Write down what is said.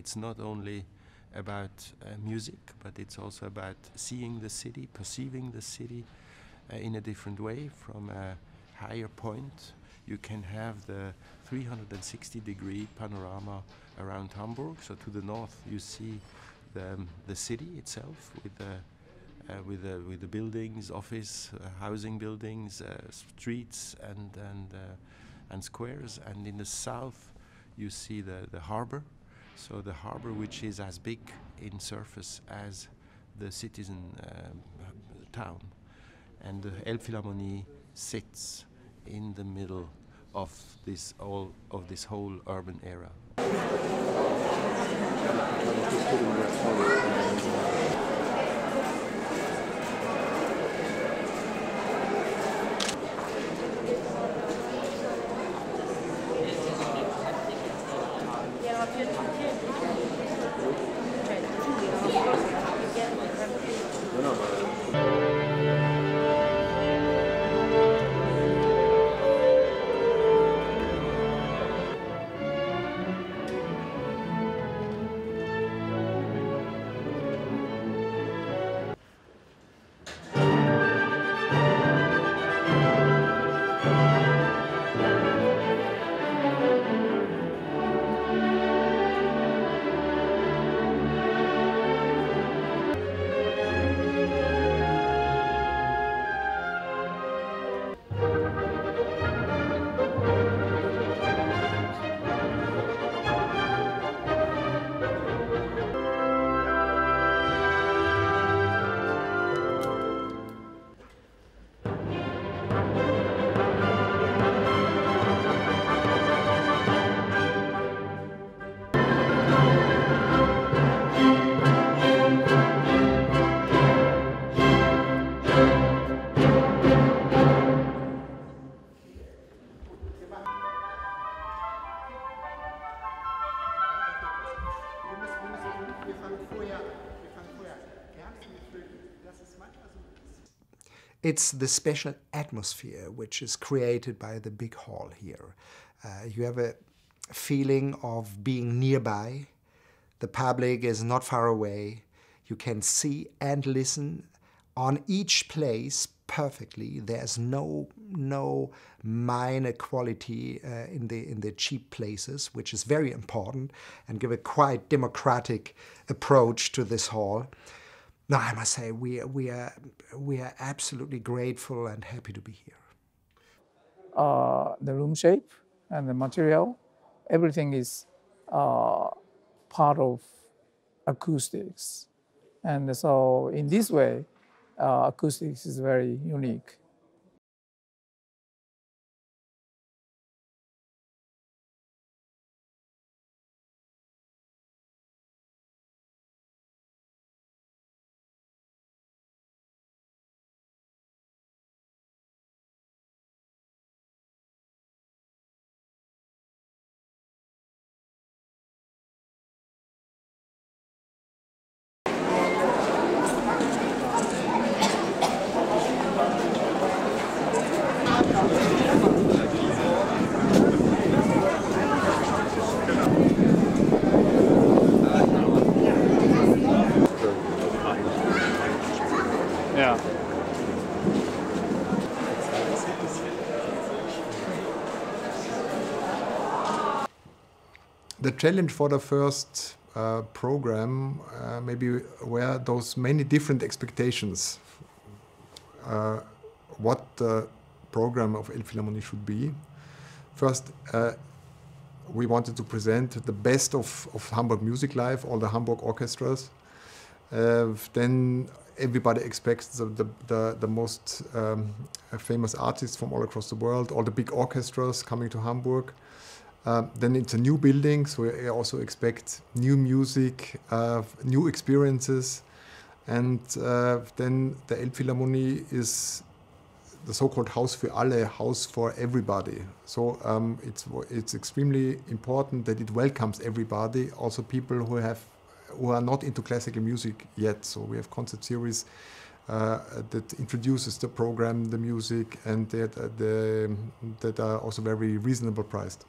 It's not only about uh, music, but it's also about seeing the city, perceiving the city uh, in a different way from a higher point. You can have the 360 degree panorama around Hamburg. So to the north, you see the, um, the city itself with the uh, with the with the buildings, office, uh, housing buildings, uh, streets, and and uh, and squares. And in the south, you see the the harbor. So the harbor, which is as big in surface as the citizen um, town, and the Elbphilharmonie sits in the middle of this all of this whole urban era. It's the special atmosphere which is created by the big hall here. Uh, you have a feeling of being nearby. The public is not far away. You can see and listen on each place perfectly. There's no no minor quality uh, in the in the cheap places, which is very important and give a quite democratic approach to this hall. No, I must say we we are we are absolutely grateful and happy to be here. Uh, the room shape and the material, everything is uh, part of acoustics, and so in this way, uh, acoustics is very unique. The challenge for the first uh, program uh, maybe were those many different expectations uh, what the program of Elbphilharmonie should be. First, uh, we wanted to present the best of, of Hamburg Music Live, all the Hamburg orchestras. Uh, then everybody expects the, the, the, the most um, famous artists from all across the world, all the big orchestras coming to Hamburg. Uh, then it's a new building, so we also expect new music, uh, new experiences. And uh, then the Elbphilharmonie is the so-called Haus für alle, house for everybody. So um, it's, it's extremely important that it welcomes everybody, also people who have who are not into classical music yet. So we have concert series uh, that introduces the program, the music, and that, uh, the, that are also very reasonable priced.